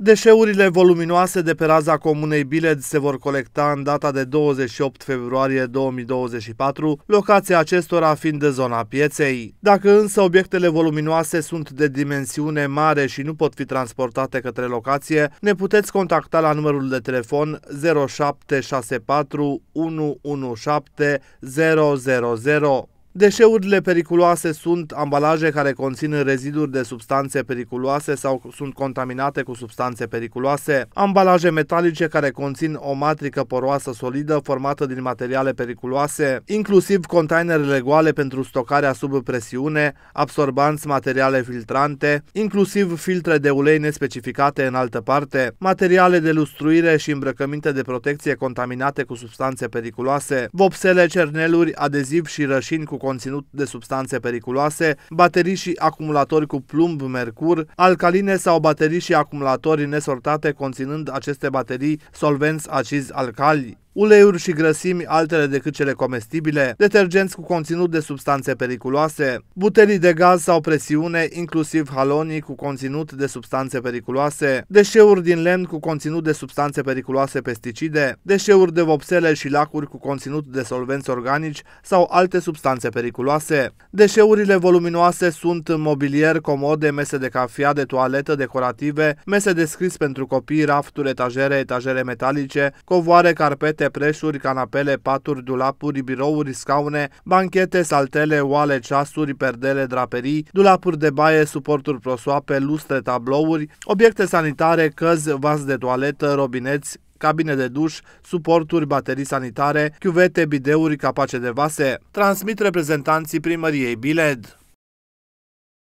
Deșeurile voluminoase de pe raza comunei Biled se vor colecta în data de 28 februarie 2024, locația acestora fiind de zona pieței. Dacă însă obiectele voluminoase sunt de dimensiune mare și nu pot fi transportate către locație, ne puteți contacta la numărul de telefon 0764 117 000. Deșeurile periculoase sunt ambalaje care conțin reziduri de substanțe periculoase sau sunt contaminate cu substanțe periculoase, ambalaje metalice care conțin o matrică poroasă solidă formată din materiale periculoase, inclusiv containerele goale pentru stocarea sub presiune, absorbanți materiale filtrante, inclusiv filtre de ulei nespecificate în altă parte, materiale de lustruire și îmbrăcăminte de protecție contaminate cu substanțe periculoase, vopsele, cerneluri, adeziv și rășini cu conținut de substanțe periculoase, baterii și acumulatori cu plumb, mercur, alcaline sau baterii și acumulatori nesortate conținând aceste baterii solvenți acizi alcali uleiuri și grăsimi altele decât cele comestibile, detergenți cu conținut de substanțe periculoase, butelii de gaz sau presiune, inclusiv halonii cu conținut de substanțe periculoase, deșeuri din lemn cu conținut de substanțe periculoase pesticide, deșeuri de vopsele și lacuri cu conținut de solvenți organici sau alte substanțe periculoase. Deșeurile voluminoase sunt mobilier, comode, mese de cafea, de toaletă, decorative, mese de scris pentru copii, rafturi, etajere, etajere metalice, covoare, carpete, preșuri, canapele, paturi, dulapuri, birouri, scaune, banchete, saltele, oale, ceasuri, perdele, draperii, dulapuri de baie, suporturi prosoape, lustre, tablouri, obiecte sanitare, căzi, vas de toaletă, robineți, cabine de duș, suporturi, baterii sanitare, chiuvete, bideuri, capace de vase, transmit reprezentanții primăriei Biled.